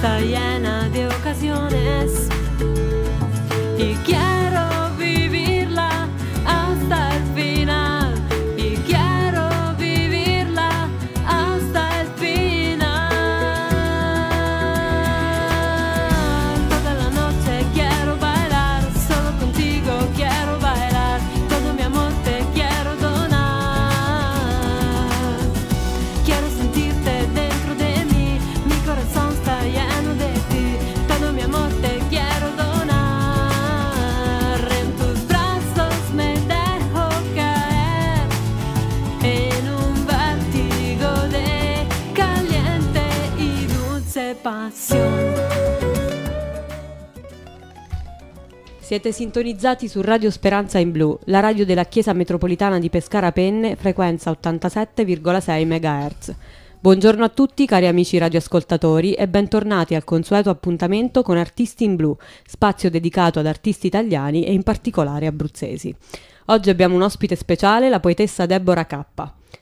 está llena de ocasiones. Siete sintonizzati su Radio Speranza in Blu, la radio della Chiesa Metropolitana di Pescara Penne, frequenza 87,6 MHz. Buongiorno a tutti cari amici radioascoltatori e bentornati al consueto appuntamento con Artisti in Blu, spazio dedicato ad artisti italiani e in particolare abruzzesi. Oggi abbiamo un ospite speciale, la poetessa Deborah K.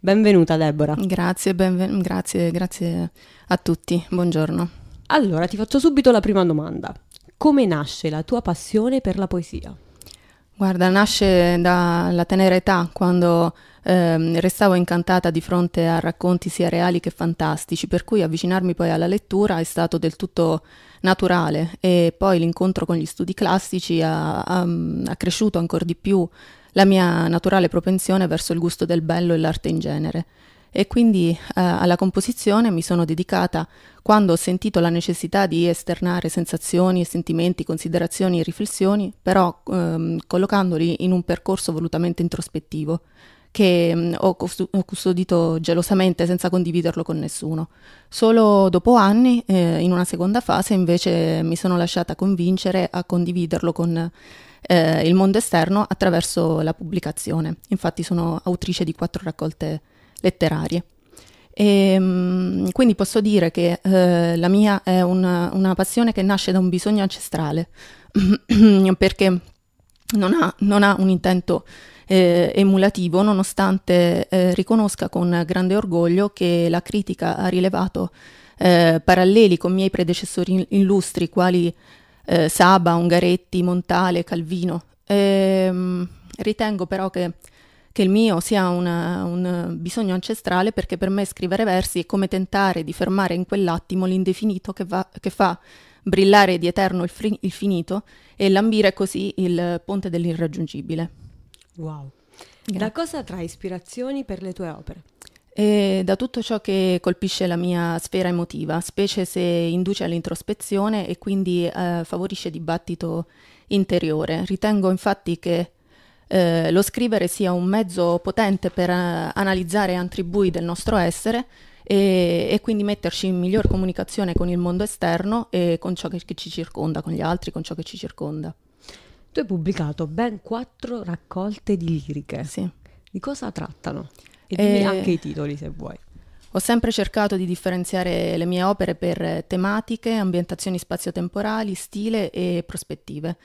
Benvenuta Deborah. Grazie, benven- grazie, grazie a tutti, buongiorno. Allora, ti faccio subito la prima domanda. Come nasce la tua passione per la poesia? Guarda, nasce dalla tenera età, quando eh, restavo incantata di fronte a racconti sia reali che fantastici, per cui avvicinarmi poi alla lettura è stato del tutto naturale e poi l'incontro con gli studi classici ha, ha, ha cresciuto ancora di più la mia naturale propensione verso il gusto del bello e l'arte in genere. E quindi eh, alla composizione mi sono dedicata quando ho sentito la necessità di esternare sensazioni, sentimenti, considerazioni e riflessioni, però ehm, collocandoli in un percorso volutamente introspettivo che mh, ho, custodito gelosamente senza condividerlo con nessuno. Solo dopo anni, eh, in una seconda fase, invece mi sono lasciata convincere a condividerlo con eh, il mondo esterno attraverso la pubblicazione. Infatti sono autrice di quattro raccolte letterarie. E, mh, quindi posso dire che eh, la mia è una, una, passione che nasce da un bisogno ancestrale, perché non ha, non ha un intento eh, emulativo, nonostante eh, riconosca con grande orgoglio che la critica ha rilevato eh, paralleli con miei predecessori illustri, quali eh, Saba, Ungaretti, Montale, Calvino. Ehm, ritengo però che, che, il mio sia una, un bisogno ancestrale perché per me scrivere versi è come tentare di fermare in quell'attimo l'indefinito che, va, che fa brillare di eterno il, fri- il finito e lambire così il ponte dell'irraggiungibile. Wow. Grazie. Da cosa trai ispirazioni per le tue opere? E da tutto ciò che colpisce la mia sfera emotiva, specie se induce all'introspezione e quindi eh, favorisce dibattito interiore. Ritengo infatti che eh, lo scrivere sia un mezzo potente per uh, analizzare altri bui del nostro essere e, e, quindi metterci in miglior comunicazione con il mondo esterno e con ciò che, che ci circonda, con gli altri, con ciò che ci circonda. Tu hai pubblicato ben quattro raccolte di liriche. Sì. Di cosa trattano? E dimmi e... anche i titoli se vuoi. Ho sempre cercato di differenziare le mie opere per tematiche, ambientazioni spazio-temporali, stile e prospettive.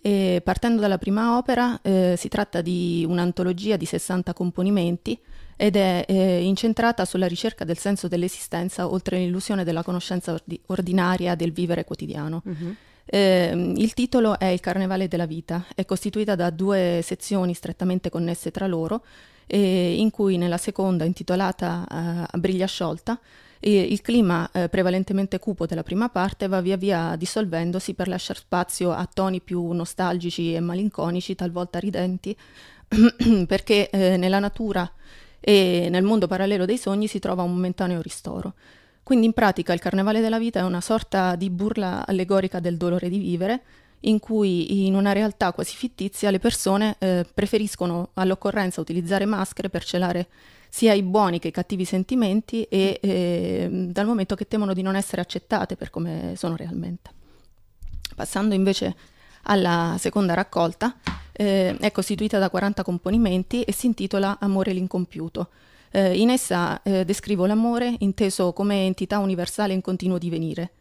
E partendo dalla prima opera, eh, si tratta di un'antologia di 60 componimenti ed è eh, incentrata sulla ricerca del senso dell'esistenza oltre l'illusione della conoscenza ordi- ordinaria del vivere quotidiano. Mm-hmm. Eh, il titolo è Il Carnevale della Vita, è costituita da due sezioni strettamente connesse tra loro eh, in cui nella seconda, intitolata uh, A briglia sciolta, eh, il clima eh, prevalentemente cupo della prima parte va via via dissolvendosi per lasciare spazio a toni più nostalgici e malinconici, talvolta ridenti, perché eh, nella natura e nel mondo parallelo dei sogni si trova un momentaneo ristoro. Quindi in pratica il carnevale della vita è una sorta di burla allegorica del dolore di vivere, in cui in una realtà quasi fittizia le persone eh, preferiscono all'occorrenza utilizzare maschere per celare sia i buoni che i cattivi sentimenti e eh, dal momento che temono di non essere accettate per come sono realmente. Passando invece alla seconda raccolta, eh, è costituita da 40 componimenti e si intitola Amore l'incompiuto. Eh, in essa eh, descrivo l'amore inteso come entità universale in continuo divenire,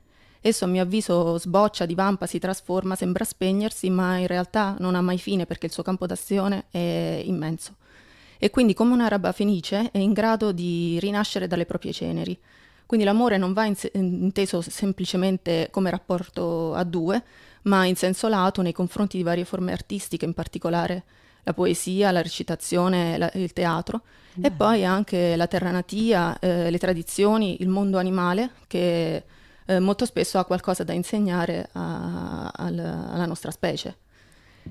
Esso a mio avviso sboccia, divampa, si trasforma, sembra spegnersi, ma in realtà non ha mai fine perché il suo campo d'azione è immenso. E quindi come un'araba fenice è in grado di rinascere dalle proprie ceneri. Quindi l'amore non va in se- inteso semplicemente come rapporto a due, ma in senso lato nei confronti di varie forme artistiche, in particolare la poesia, la recitazione, la, il teatro, mm. e poi anche la terra natia, eh, le tradizioni, il mondo animale che eh, molto spesso ha qualcosa da insegnare a, al, alla nostra specie.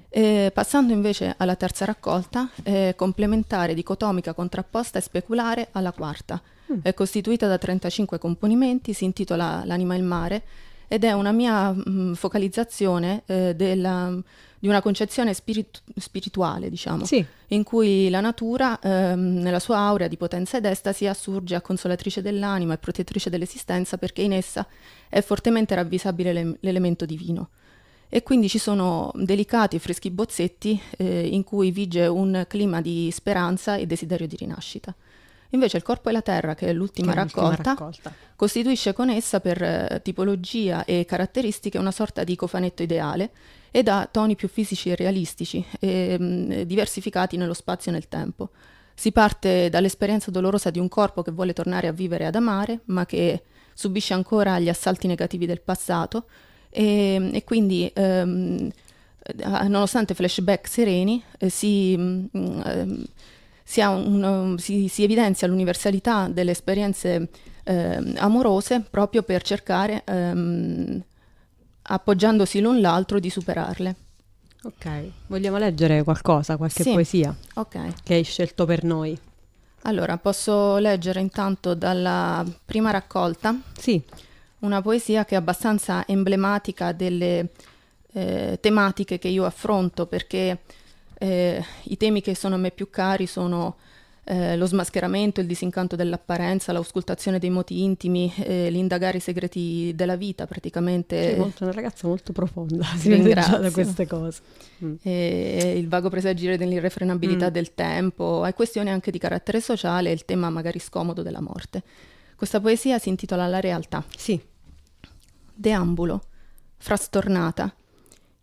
E passando invece alla terza raccolta, è complementare, dicotomica, contrapposta e speculare alla quarta. Mm. È costituita da 35 componimenti, si intitola L'anima e il mare ed è una mia mh, mm, focalizzazione eh, della, di una concezione spiritu- spirituale, diciamo, sì. in cui la natura, ehm, nella sua aurea di potenza ed estasi, assurge a consolatrice dell'anima e protettrice dell'esistenza perché in essa è fortemente ravvisabile l'e- l'elemento divino. E quindi ci sono delicati e freschi bozzetti eh, in cui vige un clima di speranza e desiderio di rinascita. Invece il corpo e la terra, che è l'ultima, che è raccolta, l'ultima raccolta, costituisce con essa per eh, tipologia e caratteristiche una sorta di cofanetto ideale e dà toni più fisici e realistici, e, mh, mm, diversificati nello spazio e nel tempo. Si parte dall'esperienza dolorosa di un corpo che vuole tornare a vivere ad amare, ma che subisce ancora gli assalti negativi del passato e, e quindi ehm, nonostante flashback sereni eh, si, mh, mm, ehm, si, un, si, si, evidenzia l'universalità delle esperienze eh, amorose proprio per cercare, ehm, appoggiandosi l'un l'altro, di superarle. Ok, vogliamo leggere qualcosa, qualche sì. poesia okay. che hai scelto per noi? Allora, posso leggere intanto dalla prima raccolta? Sì. Una poesia che è abbastanza emblematica delle eh, tematiche che io affronto perché eh, I temi che sono a me più cari sono eh, lo smascheramento, il disincanto dell'apparenza, l'auscultazione dei moti intimi, eh, l'indagare i segreti della vita praticamente. Sì, molto, una ragazza molto profonda, si vede già da queste cose. Mm. il vago presagire dell'irrefrenabilità mm. del tempo, è questione anche di carattere sociale, il tema magari scomodo della morte. Questa poesia si intitola La realtà. Sì. Deambulo, frastornata,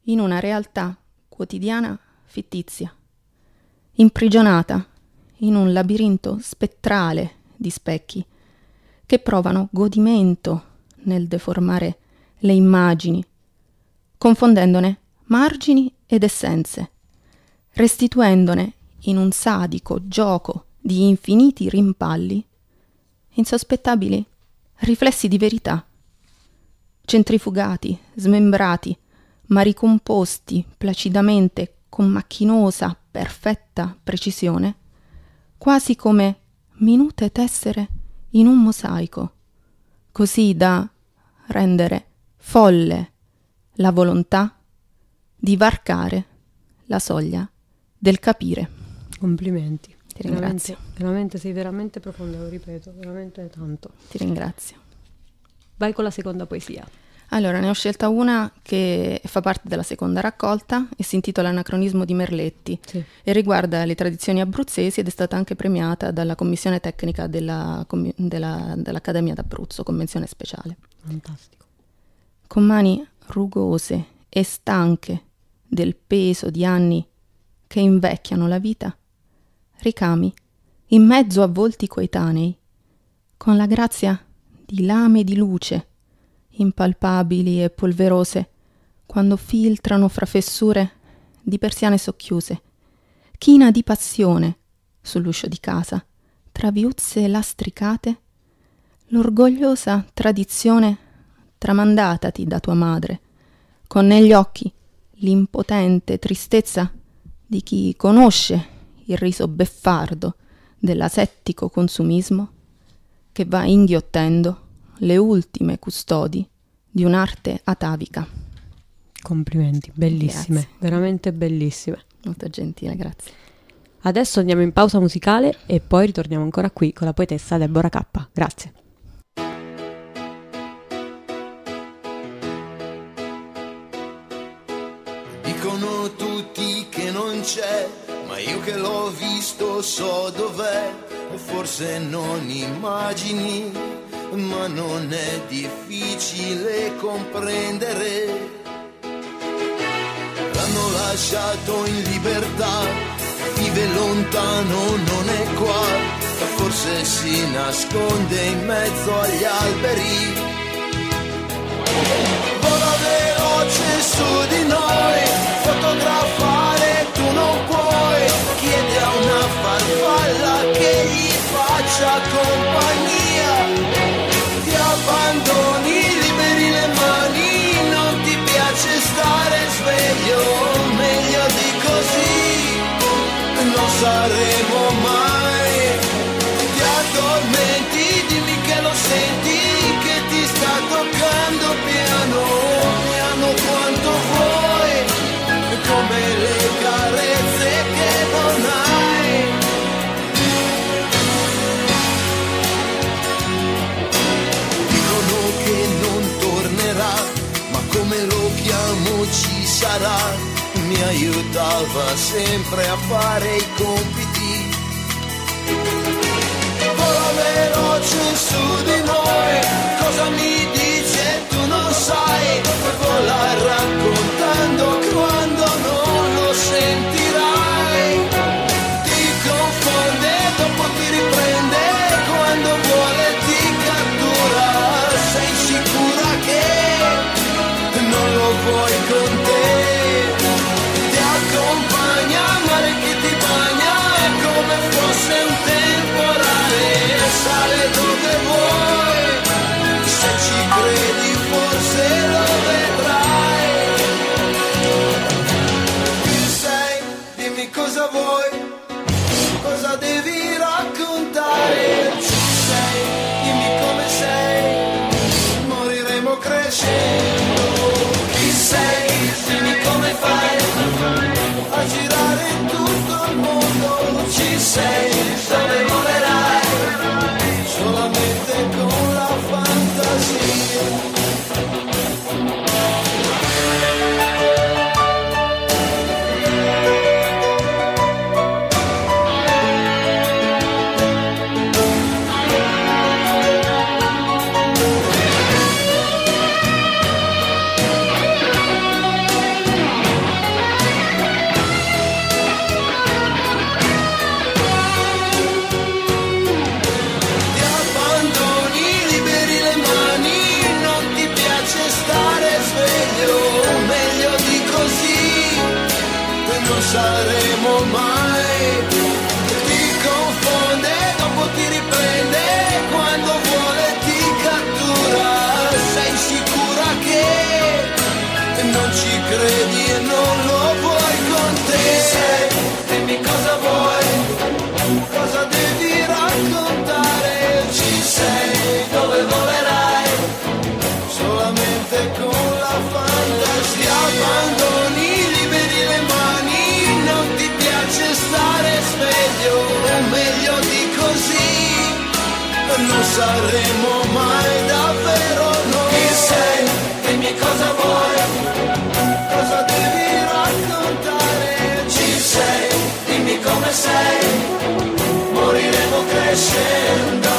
in una realtà quotidiana fittizia, imprigionata in un labirinto spettrale di specchi che provano godimento nel deformare le immagini, confondendone margini ed essenze, restituendone in un sadico gioco di infiniti rimpalli insospettabili riflessi di verità, centrifugati, smembrati, ma ricomposti placidamente con macchinosa, perfetta precisione, quasi come minute tessere in un mosaico, così da rendere folle la volontà di varcare la soglia del capire. Complimenti. Ti ringrazio. Veramente, veramente sei veramente profonda, lo ripeto, veramente tanto. Ti ringrazio. Vai con la seconda poesia. Allora, ne ho scelta una che fa parte della seconda raccolta e si intitola Anacronismo di Merletti sì. e riguarda le tradizioni abruzzesi ed è stata anche premiata dalla commissione tecnica della, della, dell'Accademia d'Abruzzo, convenzione speciale. Fantastico. Con mani rugose e stanche del peso di anni che invecchiano la vita, ricami in mezzo a volti coetanei, con la grazia di lame di luce impalpabili e polverose, quando filtrano fra fessure di persiane socchiuse, china di passione sull'uscio di casa, tra viuzze lastricate, l'orgogliosa tradizione tramandatati da tua madre, con negli occhi l'impotente tristezza di chi conosce il riso beffardo dell'asettico consumismo che va inghiottendo le ultime custodi di un'arte atavica. Complimenti, bellissime, grazie. veramente bellissime. Molto gentile, grazie. Adesso andiamo in pausa musicale e poi ritorniamo ancora qui con la poetessa Deborah K. Grazie. C'è, ma io che l'ho visto so dov'è, o forse non immagini ma non è difficile comprendere. L'hanno lasciato in libertà, vive lontano, non è qua, forse si nasconde in mezzo agli alberi. Vola veloce su mi aiutava sempre a fare i compiti. Vola veloce su di noi, cosa mi dice tu non sai, vola raccontando Solamente con la fantasia abbandoni, liberi le mani, non ti piace stare sveglio, meglio di così, non saremo mai davvero noi. Chi sei? Dimmi cosa vuoi? Cosa devi raccontare? Ci sei, dimmi come sei moriremo crescendo.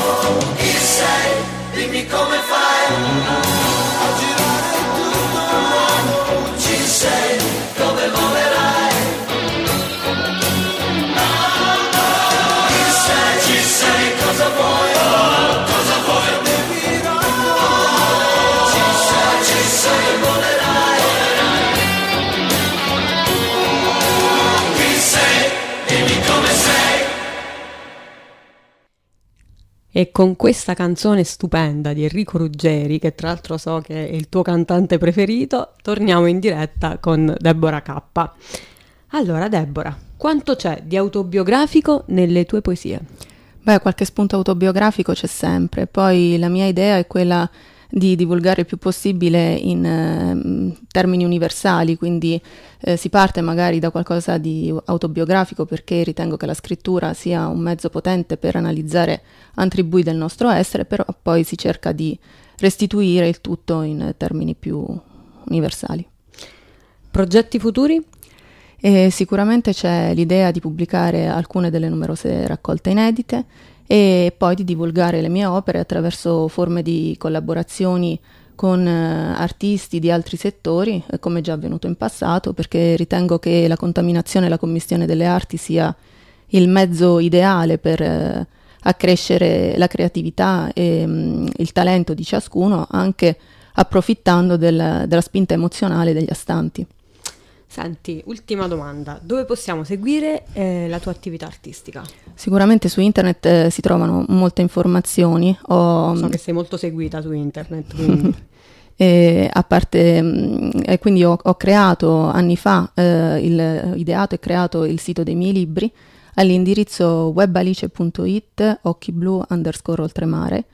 Chi sei? Dimmi come fai E con questa canzone stupenda di Enrico Ruggeri, che tra l'altro so che è il tuo cantante preferito, torniamo in diretta con Deborah K. Allora, Deborah, quanto c'è di autobiografico nelle tue poesie? Beh, qualche spunto autobiografico c'è sempre. Poi la mia idea è quella di divulgare il più possibile in ehm, termini universali, quindi eh, si parte magari da qualcosa di autobiografico perché ritengo che la scrittura sia un mezzo potente per analizzare attribui del nostro essere, però poi si cerca di restituire il tutto in termini più universali. Progetti futuri? E sicuramente c'è l'idea di pubblicare alcune delle numerose raccolte inedite e poi di divulgare le mie opere attraverso forme di collaborazioni con eh, artisti di altri settori, eh, come già avvenuto in passato, perché ritengo che la contaminazione e la commistione delle arti sia il mezzo ideale per eh, accrescere la creatività e mh, il talento di ciascuno, anche approfittando del- della spinta emozionale degli astanti. Senti, ultima domanda. Dove possiamo seguire eh, la tua attività artistica? Sicuramente su internet eh, si trovano molte informazioni, ho, So che sei molto seguita su internet, quindi... E a parte, mh, e quindi ho, ho creato anni fa, eh, il, ideato e creato il sito dei miei libri all'indirizzo webalice.it occhiblu underscore oltremare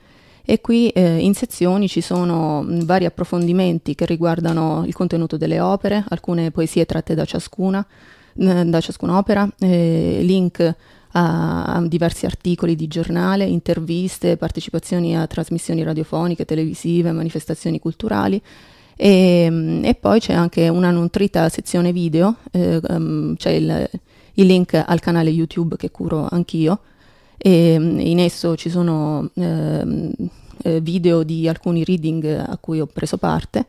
e qui eh, in sezioni ci sono mh, vari approfondimenti che riguardano il contenuto delle opere, alcune poesie tratte da ciascuna, eh, da ciascuna opera, eh, link a, a diversi articoli di giornale, interviste, partecipazioni a trasmissioni radiofoniche, televisive, manifestazioni culturali. E, mm, e, poi c'è anche una nutrita sezione video, eh, um, c'è il, il, link al canale YouTube che curo anch'io. E mm, in esso ci sono eh, video di alcuni reading a cui ho preso parte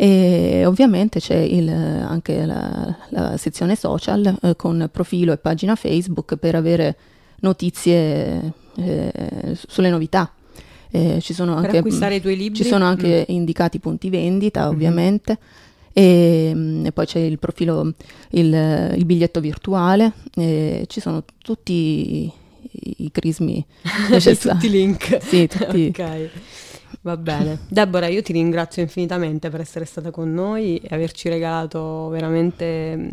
e ovviamente c'è il, anche la, la, sezione social eh, con profilo e pagina Facebook per avere notizie eh, sulle novità. Eh, ci sono per anche, acquistare i tuoi libri? Ci sono anche mm. indicati punti vendita, mm-hmm. ovviamente. Mm-hmm. E, e, poi c'è il profilo, il, il biglietto virtuale, ci sono tutti i, crismi necessari. tutti i link. Sì, tutti. ok. Va bene. Deborah, io ti ringrazio infinitamente per essere stata con noi e averci regalato veramente mm,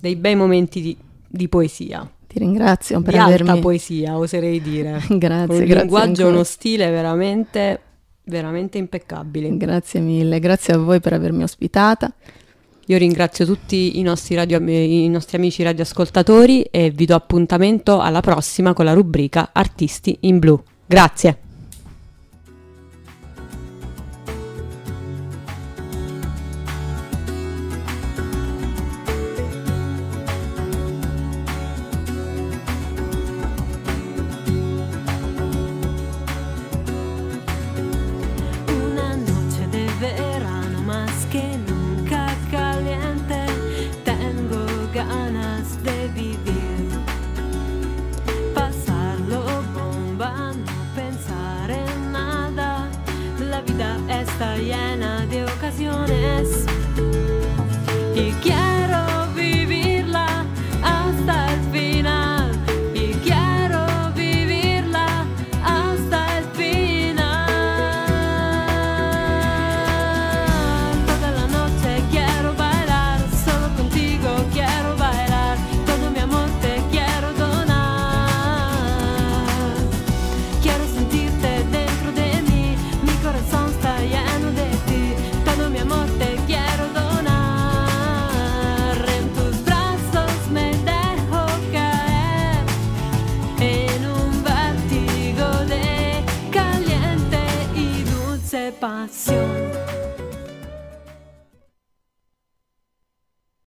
dei bei momenti di, di poesia. Ti ringrazio per di avermi... alta poesia, oserei dire. grazie, Un grazie linguaggio e uno stile veramente, veramente impeccabili. Grazie mille, grazie a voi per avermi ospitata. Io ringrazio tutti i nostri, radio, i nostri amici radioascoltatori e vi do appuntamento alla prossima con la rubrica Artisti in Blu. Grazie.